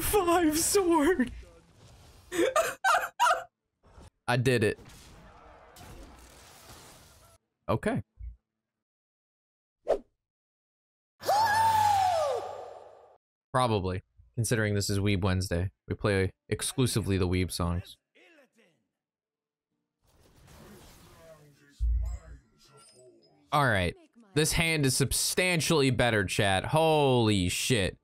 Five sword. I did it. Okay. Probably, considering this is Weeb Wednesday. We play exclusively the Weeb songs. All right. This hand is substantially better, chat. Holy shit.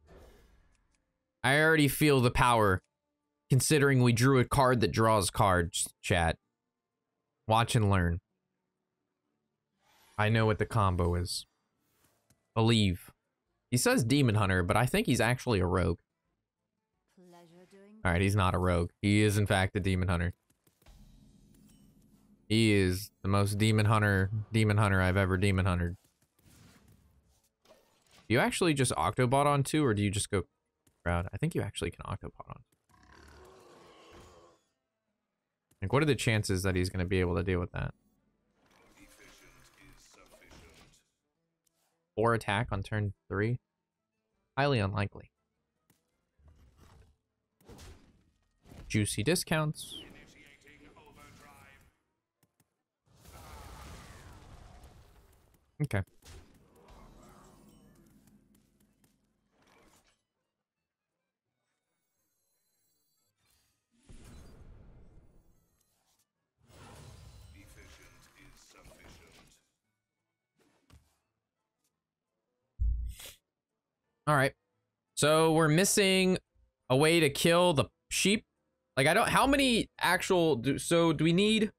I already feel the power, considering we drew a card that draws cards, chat. Watch and learn. I know what the combo is. Believe. He says Demon Hunter, but I think he's actually a rogue. Alright, he's not a rogue. He is, in fact, a Demon Hunter. He is the most Demon Hunter, Demon Hunter I've ever Demon Huntered. Do you actually just Octobot on two, or do you just go crowd? I think you actually can Octobot on. Like, what are the chances that he's going to be able to deal with that? Four attack on turn three? Highly unlikely. Juicy discounts. Okay. All right. So we're missing a way to kill the sheep. Like I don't, how many actual, do, so do we need?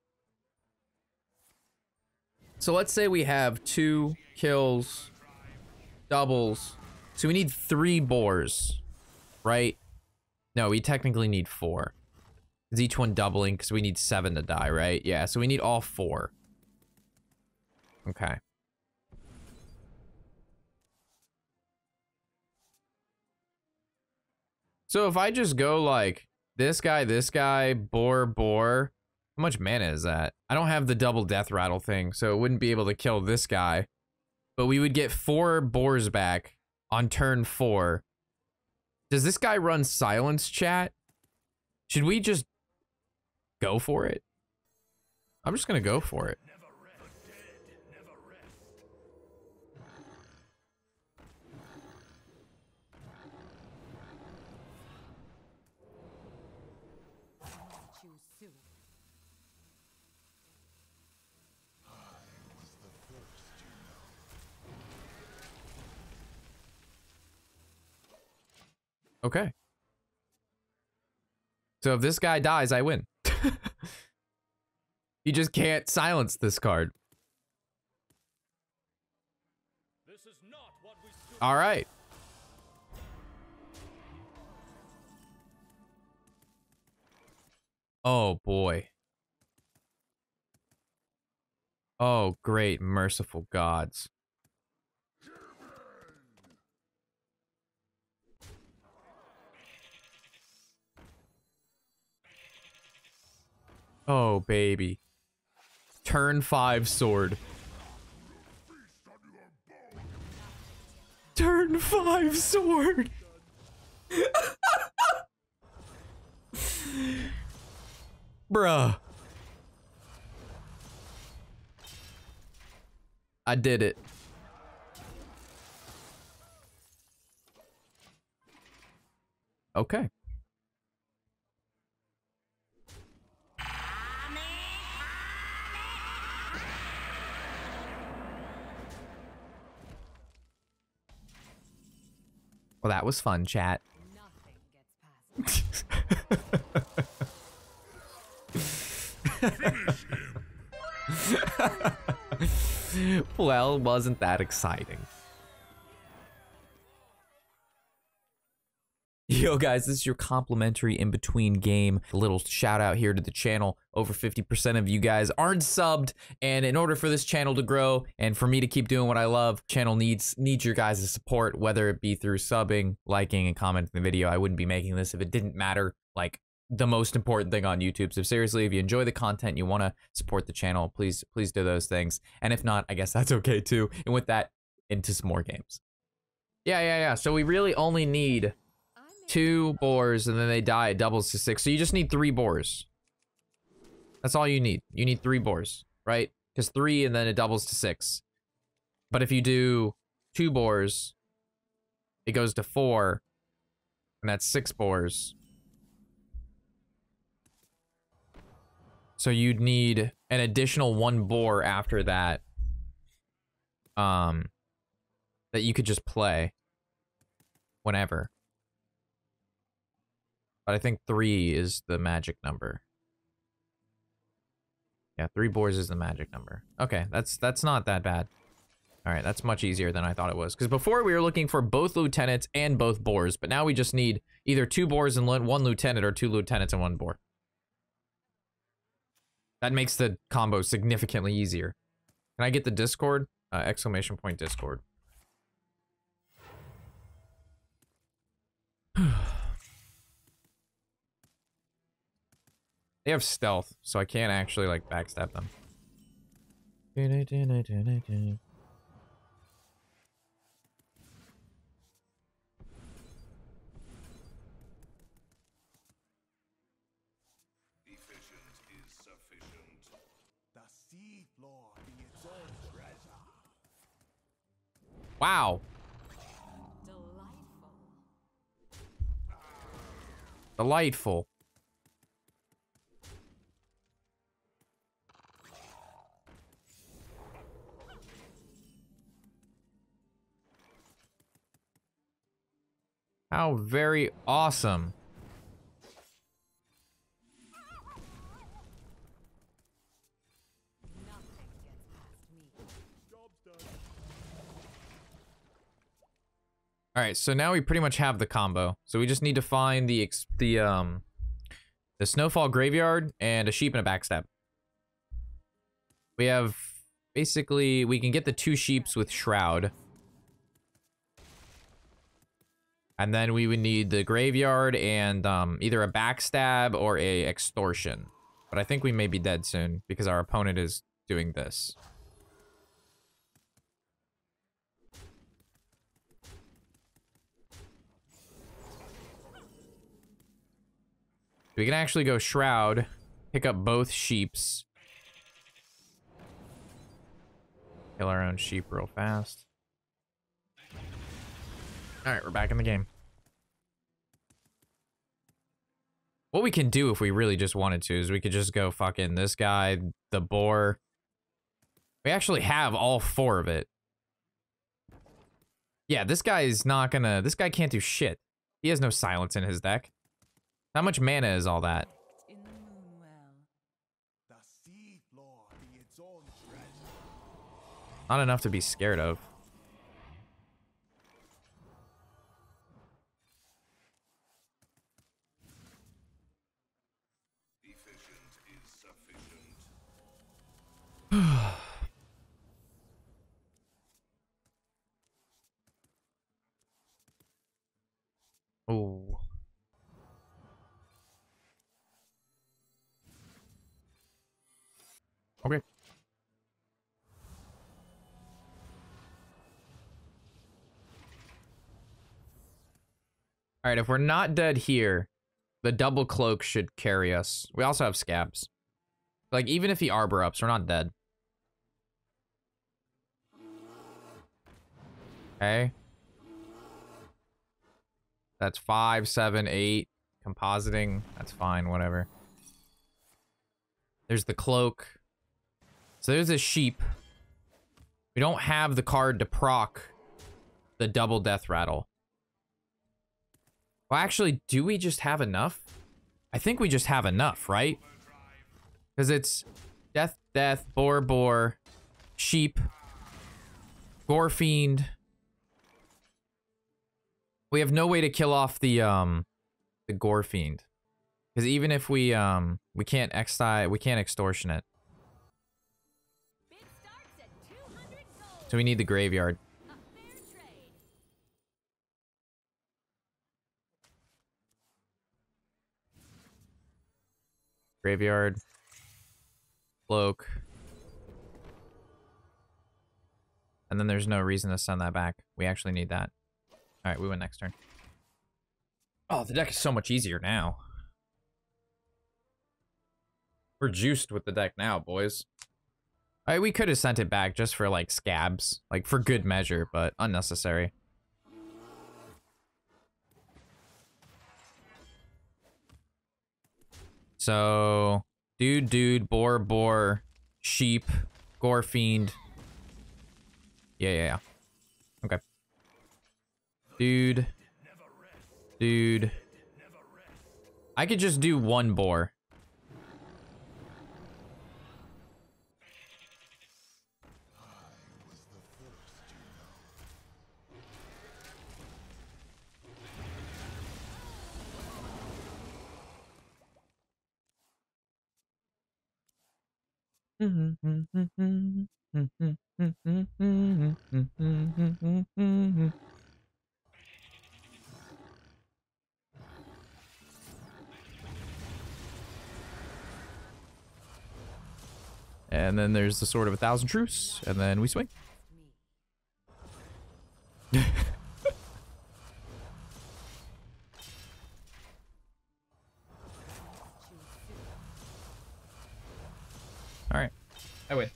So let's say we have two kills, doubles. So we need three boars, right? No, we technically need four. Is each one doubling because we need seven to die, right? Yeah, so we need all four. Okay. So if I just go like this guy, this guy, boar, boar, how much mana is that? I don't have the double death rattle thing, so it wouldn't be able to kill this guy. But we would get four boars back on turn four. Does this guy run silence chat? Should we just go for it? I'm just gonna go for it. Okay. So if this guy dies, I win. you just can't silence this card. This All right. Oh boy. Oh, great merciful gods. Oh, baby. Turn five sword. Turn five sword. Bruh. I did it. Okay. Well, that was fun, chat. well, wasn't that exciting? Yo guys, this is your complimentary in-between game. A little shout out here to the channel. Over 50% of you guys aren't subbed, and in order for this channel to grow and for me to keep doing what I love, channel needs needs your guys' support, whether it be through subbing, liking, and commenting the video. I wouldn't be making this if it didn't matter. Like the most important thing on YouTube. So seriously, if you enjoy the content, you want to support the channel, please please do those things. And if not, I guess that's okay too. And with that, into some more games. Yeah, yeah, yeah. So we really only need two boars and then they die, it doubles to six. So you just need three boars. That's all you need. You need three boars, right? Because three and then it doubles to six. But if you do two boars, it goes to four, and that's six boars. So you'd need an additional one boar after that. Um, that you could just play whenever. But I think three is the magic number. Yeah, three boars is the magic number. Okay, that's that's not that bad. All right, that's much easier than I thought it was. Because before we were looking for both lieutenants and both boars, but now we just need either two boars and one lieutenant or two lieutenants and one boar. That makes the combo significantly easier. Can I get the Discord? Uh, exclamation point Discord. They have stealth, so I can't actually like backstab them. Wow. Delightful. Delightful. How very awesome. All right, so now we pretty much have the combo. So we just need to find the the um the snowfall graveyard and a sheep and a backstab. We have basically we can get the two sheeps with shroud. And then we would need the graveyard and um, either a backstab or a extortion. But I think we may be dead soon because our opponent is doing this. We can actually go Shroud, pick up both sheeps. Kill our own sheep real fast. Alright, we're back in the game. What we can do if we really just wanted to is we could just go fucking this guy, the boar. We actually have all four of it. Yeah, this guy is not gonna... This guy can't do shit. He has no silence in his deck. How much mana is all that? Not enough to be scared of. All right, if we're not dead here, the double cloak should carry us. We also have Scabbs. Like, even if he arbor ups, we're not dead. Okay. That's five, seven, eight. Compositing. That's fine, whatever. There's the cloak. So there's a sheep. We don't have the card to proc the double death rattle. Well, actually, do we just have enough? I think we just have enough, right? Because it's death, death, boar, boar, sheep, gore fiend. We have no way to kill off the um the gore fiend. Because even if we um we can't exti we can't extortion it. So we need the graveyard. Graveyard. Cloak. And then there's no reason to send that back. We actually need that. Alright, we win next turn. Oh, the deck is so much easier now. We're juiced with the deck now, boys. I, we could have sent it back just for like Scabbs, like for good measure, but unnecessary. So, dude, dude, boar, boar, sheep, gore fiend. Yeah, yeah, yeah. Okay. Dude. Dude. I could just do one boar. Then there's the Sword of a Thousand Truths, and then we swing. All right. I win.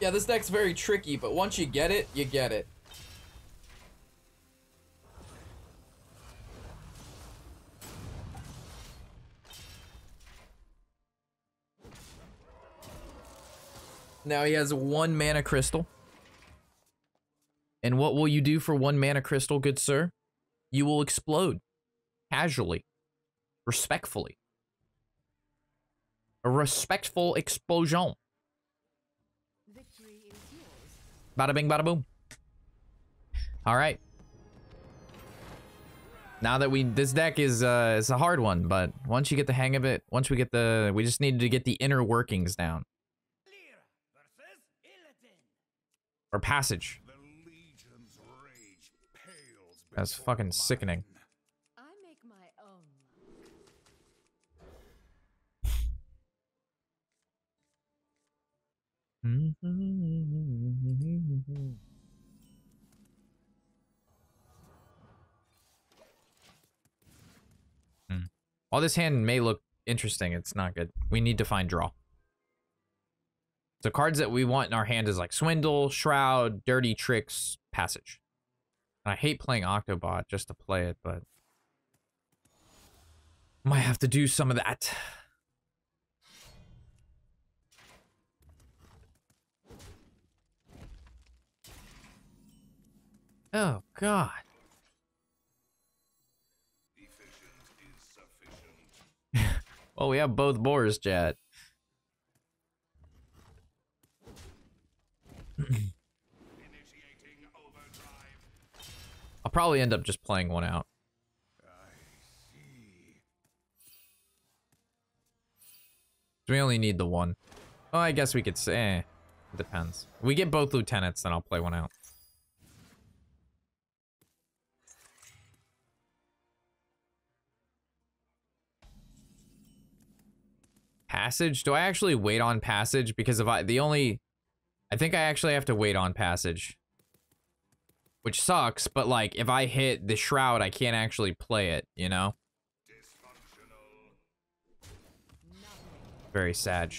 Yeah, this deck's very tricky, but once you get it, you get it. Now he has one mana crystal. And what will you do for one mana crystal, good sir? You will explode. Casually. Respectfully. A respectful explosion. Bada bing, bada boom. All right. Now that we, this deck is, uh, it's a hard one, but once you get the hang of it, once we get the, we just needed to get the inner workings down. Or passage. That's fucking sickening. Hmm. While this hand may look interesting, it's not good. We need to find draw. So cards that we want in our hand is like Swindle, Shroud, Dirty Tricks, Passage. And I hate playing Octobot just to play it, but... Might have to do some of that. Oh, God. well, we have both boars, Jet. I'll probably end up just playing one out. We only need the one. Oh, I guess we could say, eh, it depends. If we get both lieutenants, then I'll play one out. Passage? Do I actually wait on passage? Because if I, the only, I think I actually have to wait on passage. Which sucks, but like, if I hit the shroud, I can't actually play it, you know? Very sad.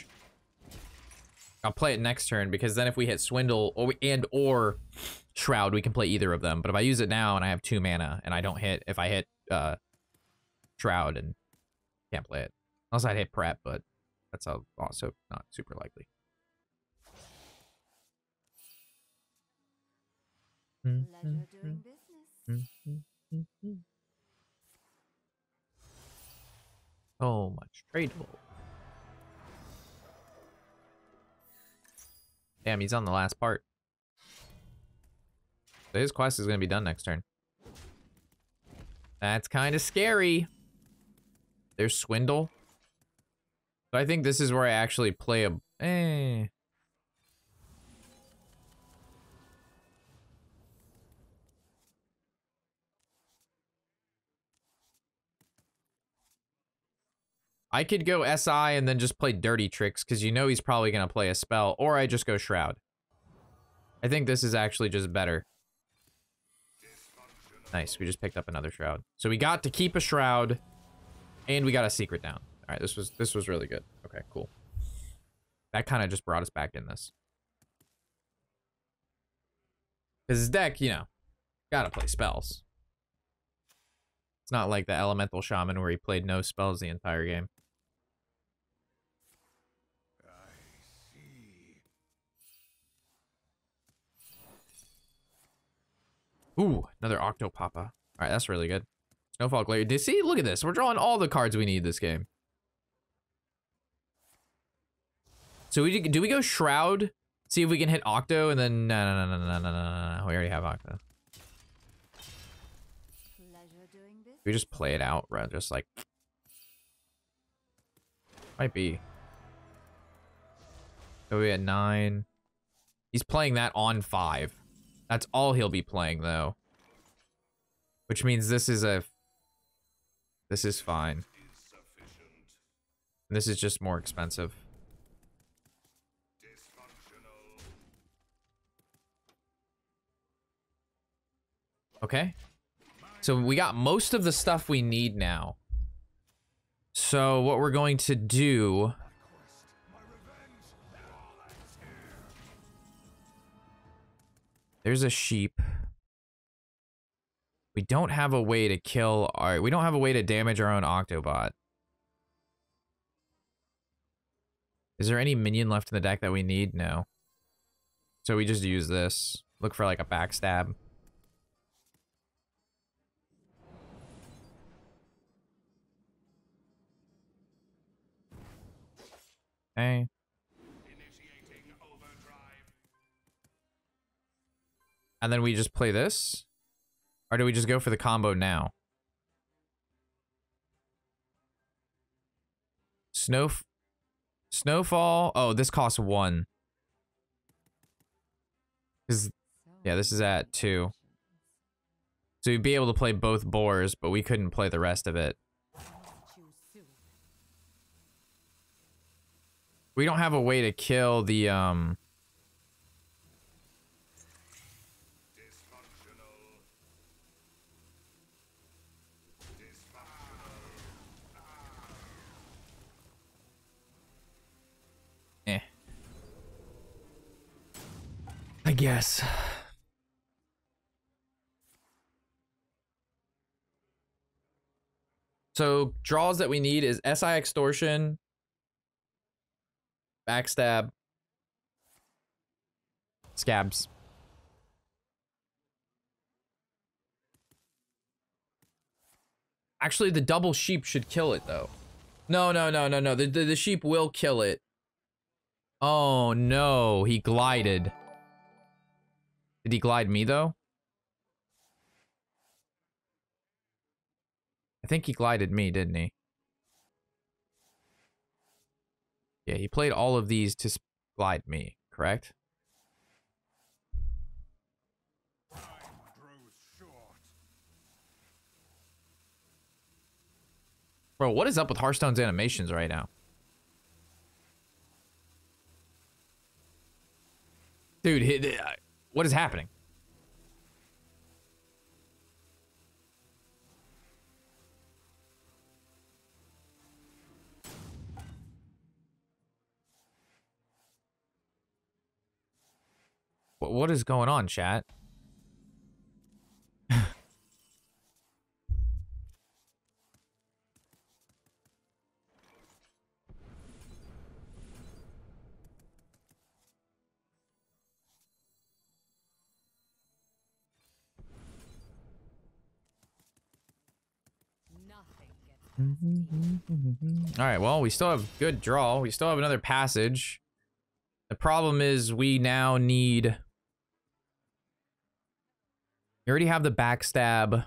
I'll play it next turn, because then if we hit Swindle or, and or Shroud, we can play either of them. But if I use it now and I have two mana, and I don't hit, if I hit uh, Shroud and can't play it. Unless I hit Prep, but that's also not super likely. So much tradable. Damn, he's on the last part. So his quest is going to be done next turn. That's kind of scary. There's Swindle. So I think this is where I actually play a... Eh. I could go SI and then just play dirty tricks because you know he's probably going to play a spell, or I just go Shroud. I think this is actually just better. Nice, we just picked up another Shroud. So we got to keep a Shroud, and we got a Secret down. All right, this was this was really good. Okay, cool. That kind of just brought us back in this. Because his deck, you know, gotta play spells. It's not like the Elemental Shaman where he played no spells the entire game. Ooh, another Octopapa. All right, that's really good. Snowfall Glare. Did see? Look at this. We're drawing all the cards we need this game. So we do we go Shroud? See if we can hit Octo, and then no, no, no, no, no, no, no, no. We already have Octo. Pleasure doing business. We just play it out, right? Just like might be. So we at nine. He's playing that on five. That's all he'll be playing though. Which means this is a. This is fine. This is just more expensive. Okay. So we got most of the stuff we need now. So what we're going to do... There's a sheep. We don't have a way to kill our... We don't have a way to damage our own Octobot. Is there any minion left in the deck that we need? No. So we just use this. Look for like a backstab. Okay. And then we just play this? Or do we just go for the combo now? Snow... Snowfall? Oh, this costs one. Yeah, this is at two. So you'd be able to play both boars, but we couldn't play the rest of it. We don't have a way to kill the, um... I guess. So draws that we need is SI extortion, backstab, Scabbs. Actually, the double sheep should kill it though. No, no, no, no, no. The, the, the sheep will kill it. Oh no, he glided. Did he glide me though? I think he glided me, didn't he? Yeah, he played all of these to glide me, correct? Bro, what is up with Hearthstone's animations right now? Dude, what is happening? What, is going on, chat? Mm-hmm. All right, well, we still have good draw. We still have another passage. The problem is we now need... We already have the backstab.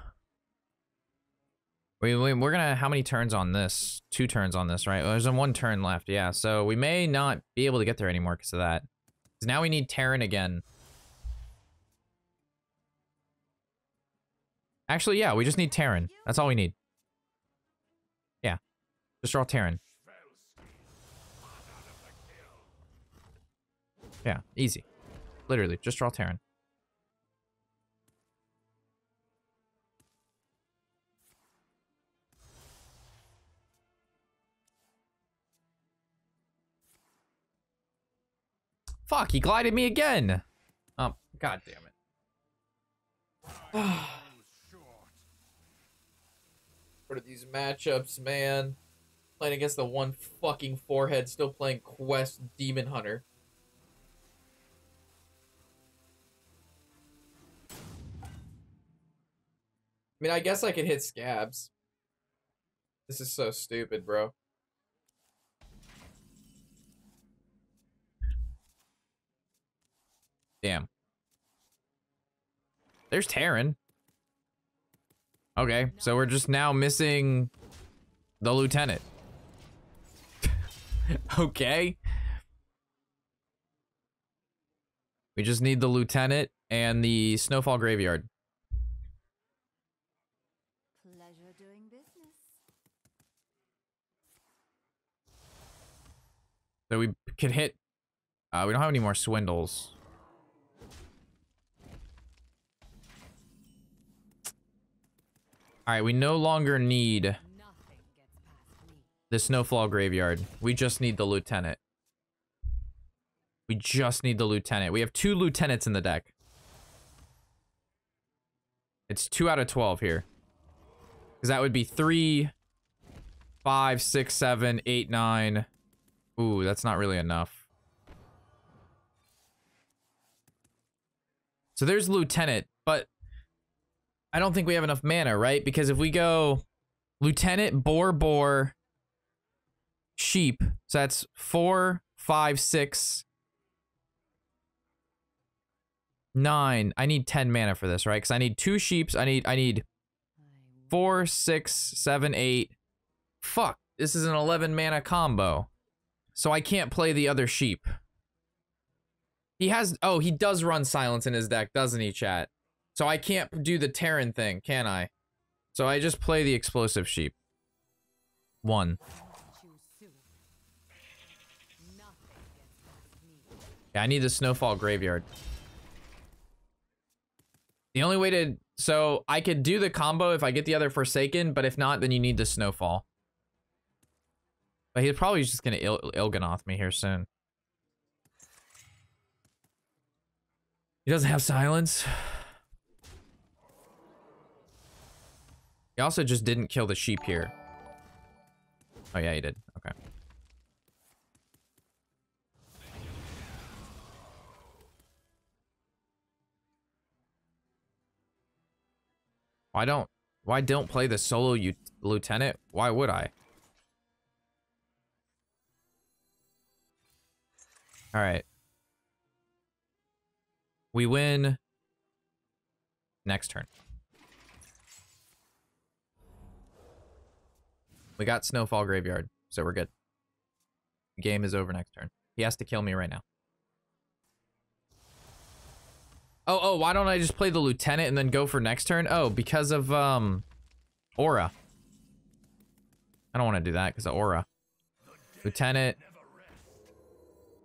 We, we, we're gonna... How many turns on this? Two turns on this, right? Well, there's one turn left, yeah. So we may not be able to get there anymore because of that. Because now we need Terran again. Actually, yeah, we just need Terran. That's all we need. Destroy Terran. Yeah, easy. Literally, just draw Terran. Fuck, he glided me again! Oh, god damn it. what are these matchups, man? Playing against the one fucking forehead, still playing Quest Demon Hunter. I mean, I guess I can hit Scabbs. This is so stupid, bro. Damn. There's Terran. Okay, so we're just now missing the lieutenant. okay. We just need the lieutenant and the snowfall graveyard. Pleasure doing business. So we can hit. Uh, we don't have any more swindles. All right, we no longer need the snowfall graveyard. We just need the lieutenant. We just need the lieutenant. We have two lieutenants in the deck. It's two out of 12 here. Because that would be three, five, six, seven, eight, nine. Ooh, that's not really enough. So there's lieutenant, but I don't think we have enough mana, right? Because if we go lieutenant, boar, boar, sheep, so that's four, five, six, nine. I need 10 mana for this, right? Because I need two sheeps. I need I need four, six, seven, eight. Fuck, this is an 11 mana combo. So I can't play the other sheep. He has, oh, he does run silence in his deck, doesn't he, chat? So I can't do the Terran thing, can I? So I just play the explosive sheep. One. Yeah, I need the snowfall graveyard. The only way to so I could do the combo if I get the other Forsaken, but if not, then you need the snowfall. But he's probably just gonna Il Il'gynoth me here soon. He doesn't have silence. He also just didn't kill the sheep here. Oh yeah, he did. Why don't why don't play the solo you lieutenant? Why would I? All right. We win next turn. We got Snowfall Graveyard, so we're good. Game is over next turn. He has to kill me right now. Oh, oh, why don't I just play the lieutenant and then go for next turn? Oh, because of um aura. I don't want to do that because of aura. Lieutenant.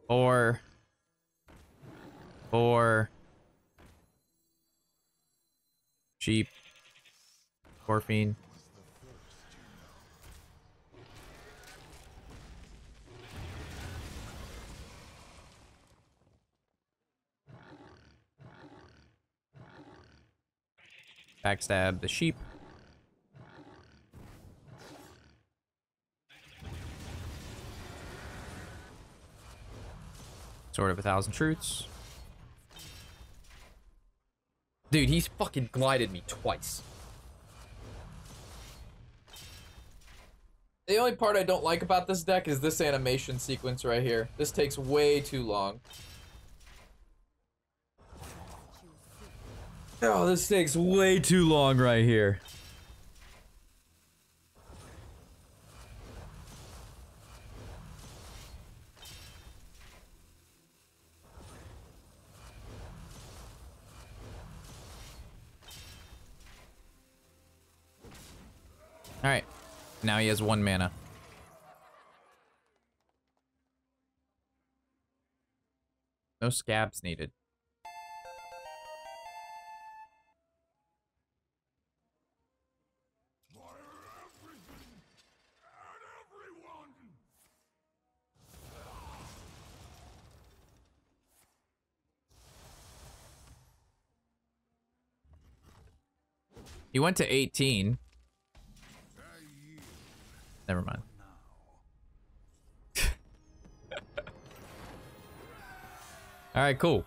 Or or sheep. Morphine. Backstab the sheep. Sword of a thousand truths. Dude, he's fucking glided me twice. The only part I don't like about this deck is this animation sequence right here. This takes way too long. Oh, this takes way too long right here. Alright. Now he has one mana. No Scabbs needed. He went to 18. Never mind. All right, cool.